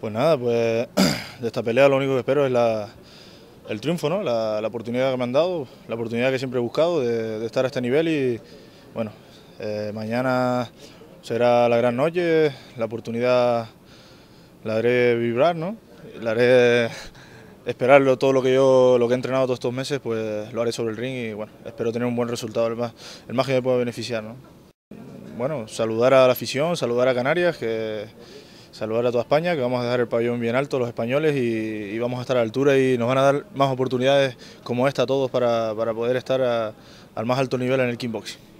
Pues nada, pues de esta pelea lo único que espero es el triunfo, ¿no? La, oportunidad que me han dado, la oportunidad que siempre he buscado de, estar a este nivel y bueno, eh, mañana será la gran noche, la oportunidad la haré vibrar, ¿no? La haré esperarlo todo lo que yo lo que he entrenado todos estos meses, pues lo haré sobre el ring y bueno, espero tener un buen resultado, el más, el más que me pueda beneficiar, ¿no? Bueno, saludar a la afición, saludar a Canarias, que saludar a toda España, que vamos a dejar el pabellón bien alto los españoles y, vamos a estar a altura y nos van a dar más oportunidades como esta a todos para, poder estar al más alto nivel en el kickboxing.